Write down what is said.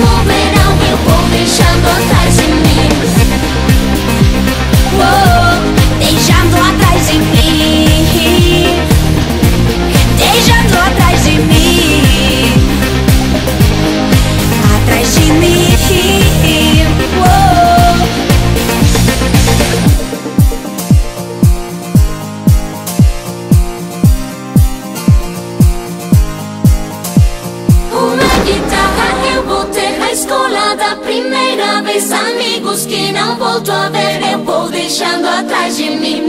moment Agradáveis amigos que não volto a ver Eu vou deixando atrás de mim.